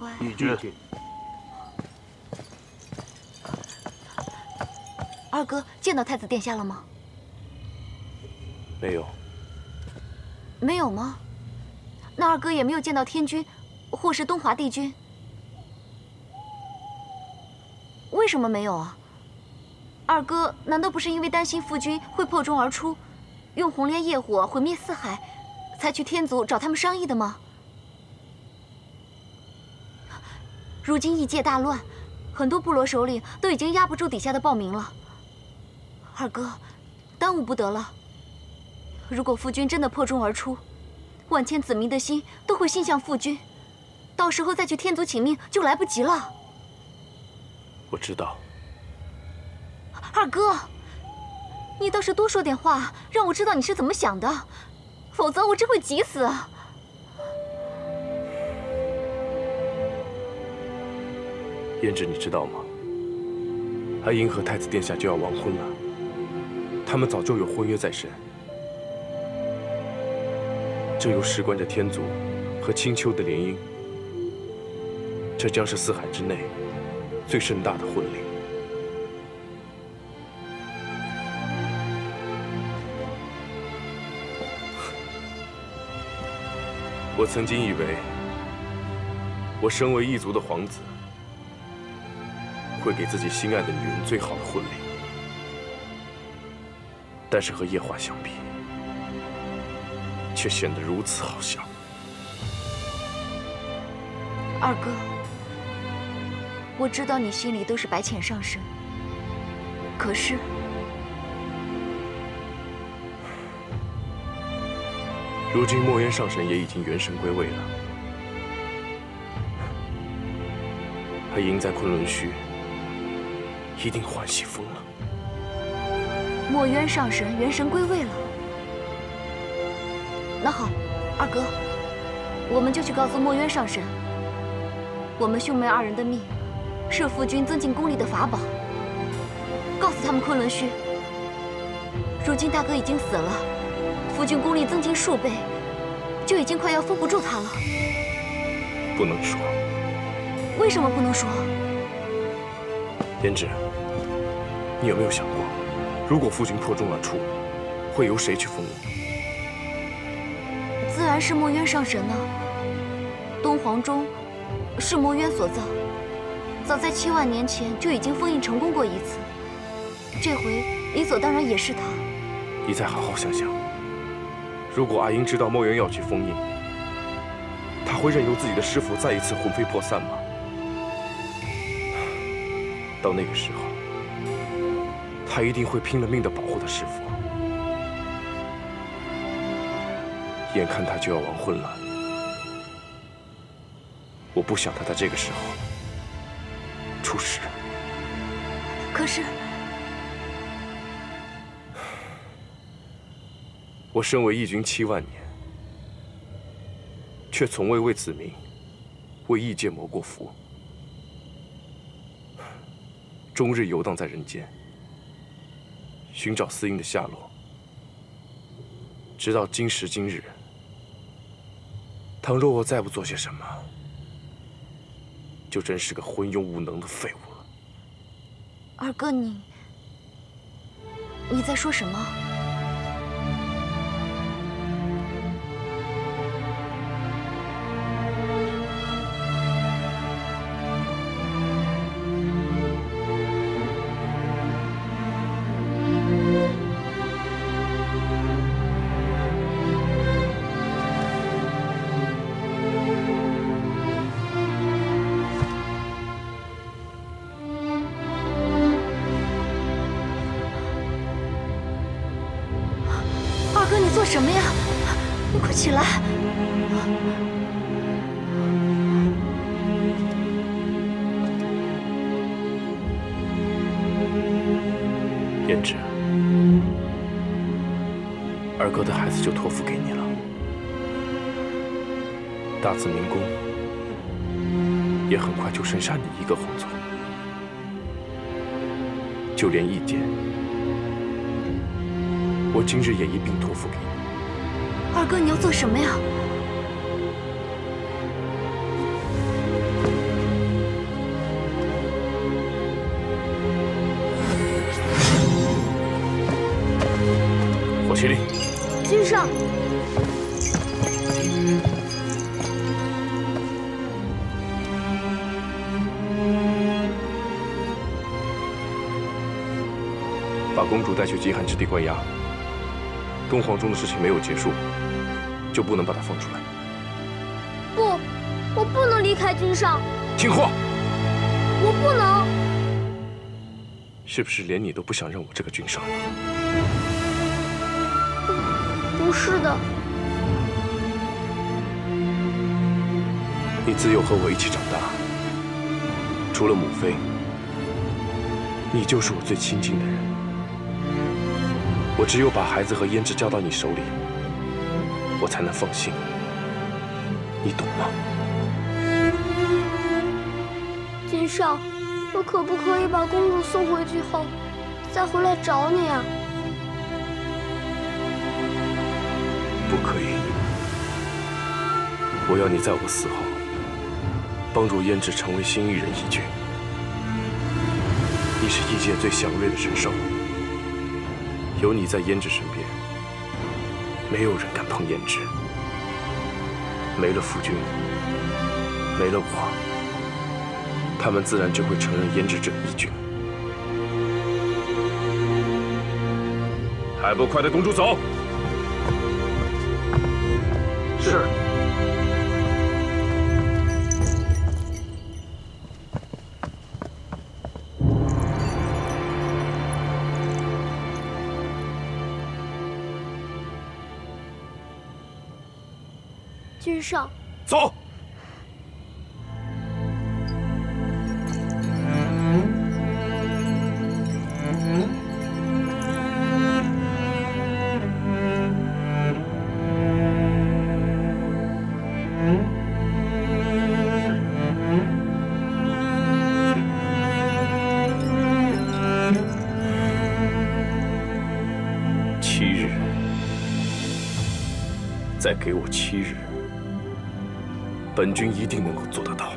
乖。义军，二哥见到太子殿下了吗？没有。没有吗？那二哥也没有见到天君，或是东华帝君？为什么没有啊？二哥难道不是因为担心父君会破钟而出，用红莲业火毁灭四海，才去天族找他们商议的吗？如今异界大乱，很多部落首领都已经压不住底下的暴民了。二哥，耽误不得了。如果父君真的破钟而出，万千子民的心都会心向父君，到时候再去天族请命就来不及了。我知道。二哥，你倒是多说点话，让我知道你是怎么想的，否则我真会急死。胭脂，你知道吗？阿英和太子殿下就要完婚了，他们早就有婚约在身，这又事关着天族和青丘的联姻，这将是四海之内最盛大的婚礼。我曾经以为，我身为异族的皇子。会给自己心爱的女人最好的婚礼，但是和夜华相比，却显得如此好笑。二哥，我知道你心里都是白浅上神，可是，如今墨渊上神也已经元神归位了，他赢在昆仑虚。一定欢喜疯了。墨渊上神元神归位了。那好，二哥，我们就去告诉墨渊上神，我们兄妹二人的命是父君增进功力的法宝。告诉他们昆仑虚，如今大哥已经死了，父君功力增进数倍，就已经快要封不住他了。不能说。为什么不能说？胭脂。你有没有想过，如果父亲破钟而出，会由谁去封印？自然是墨渊上神呢。东皇钟是墨渊所造，早在七万年前就已经封印成功过一次，这回理所当然也是他。你再好好想想，如果阿英知道墨渊要去封印，他会任由自己的师傅再一次魂飞魄散吗？到那个时候。他一定会拼了命的保护他师傅。眼看他就要完婚了，我不想他在这个时候出事。可是，我身为义军七万年，却从未为子民、为异界谋过福，终日游荡在人间。寻找司音的下落，直到今时今日。倘若我再不做些什么，就真是个昏庸无能的废物了。二哥，你你在说什么？起来！胭脂，二哥的孩子就托付给你了。大紫明宫也很快就剩下你一个皇族，就连义剑，我今日也一并托付给你。二哥你要做什么呀？我去令君上。把公主带去极寒之地关押东皇钟的事情没有结束，就不能把她放出来。不，我不能离开君上。听话。我不能。是不是连你都不想认我这个君上了？不，不是的。你自幼和我一起长大，除了母妃，你就是我最亲近的人。我只有把孩子和胭脂交到你手里，我才能放心。你懂吗？君上。我可不可以把公主送回去后，再回来找你啊？不可以！我要你在我死后，帮助胭脂成为新一人一君。你是异界最祥瑞的神兽，有你在胭脂身边，没有人敢碰胭脂。没了夫君，没了我。他们自然就会承认胭脂这一君。还不快带公主走！是。君上，走。七日再给我七日，本君一定能够做得到。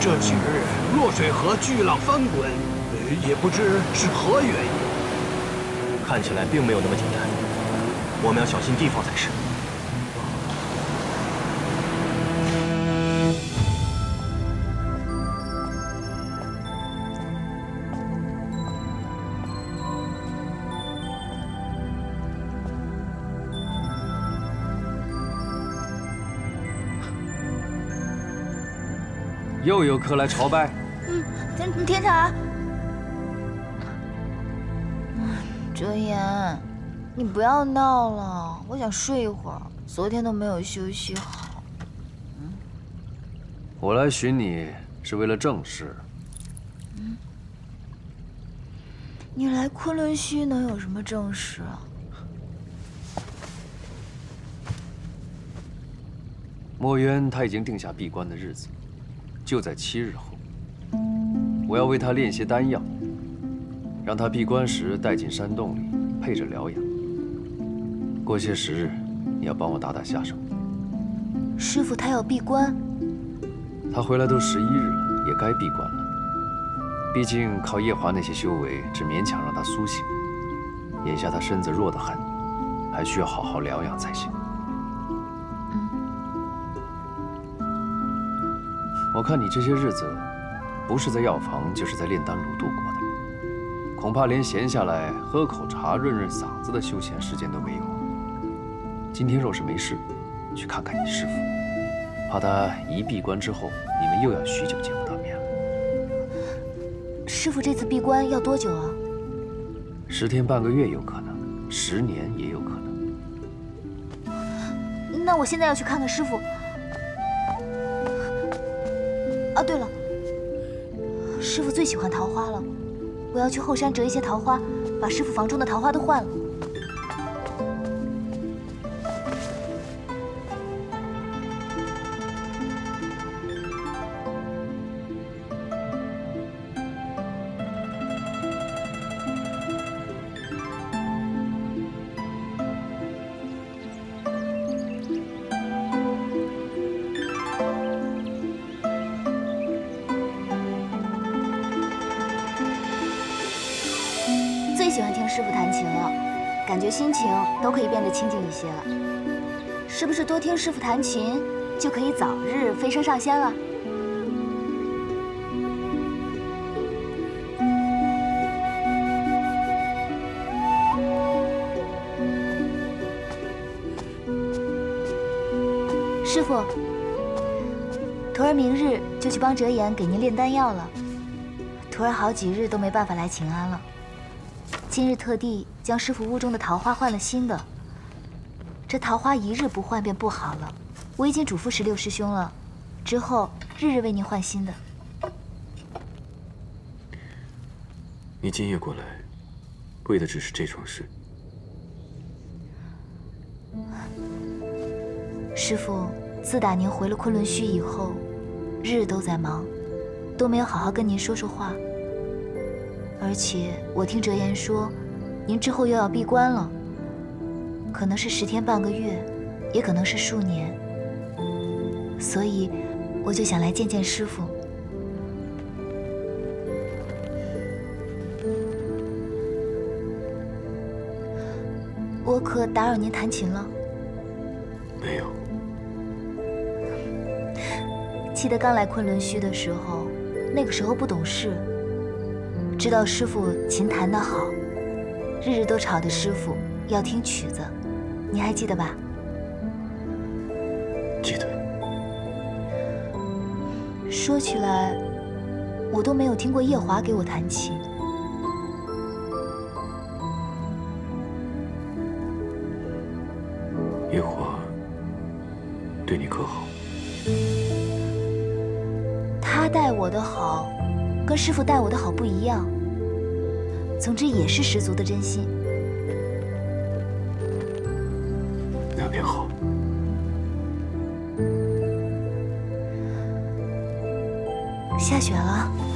这几日洛水河巨浪翻滚，也不知是何原因。看起来并没有那么简单，我们要小心提防才是。又有客来朝拜。嗯，天天茶。哲言，你不要闹了，我想睡一会儿，昨天都没有休息好。嗯，我来寻你是为了正事。嗯，你来昆仑虚能有什么正事啊？墨渊他已经定下闭关的日子。就在七日后，我要为他炼些丹药，让他闭关时带进山洞里配着疗养。过些时日，你要帮我打打下手。师傅他要闭关，他回来都十一日了，也该闭关了。毕竟靠夜华那些修为，只勉强让他苏醒。眼下他身子弱得很，还需要好好疗养才行。我看你这些日子，不是在药房，就是在炼丹炉度过的，恐怕连闲下来喝口茶润润嗓子的休闲时间都没有。今天若是没事，去看看你师父，怕他一闭关之后，你们又要许久见不到面了。师父这次闭关要多久啊？十天半个月有可能，十年也有可能。那我现在要去看看师父。师傅最喜欢桃花了，我要去后山折一些桃花，把师傅房中的桃花都换了。喜欢听师傅弹琴了，感觉心情都可以变得清静一些了。是不是多听师傅弹琴，就可以早日飞升上仙了？师傅，徒儿明日就去帮折颜给您炼丹药了。徒儿好几日都没办法来请安了，今日特地将师傅屋中的桃花换了新的。这桃花一日不换便不好了，我已经嘱咐十六师兄了，之后日日为您换新的。你今夜过来，为的只是这桩事。师傅，自打您回了昆仑虚以后，日日都在忙，都没有好好跟您说说话。而且我听哲言说，您之后又要闭关了，可能是十天半个月，也可能是数年。所以我就想来见见师傅。我可打扰您弹琴了？没有。记得刚来昆仑虚的时候，那个时候不懂事，知道师傅琴弹得好，日日都吵着师傅要听曲子，你还记得吧？记得。说起来，我都没有听过夜华给我弹琴。夜华对你可好？他待我的好，跟师傅待我的好不一样。总之也是十足的真心。那便好。下雪了。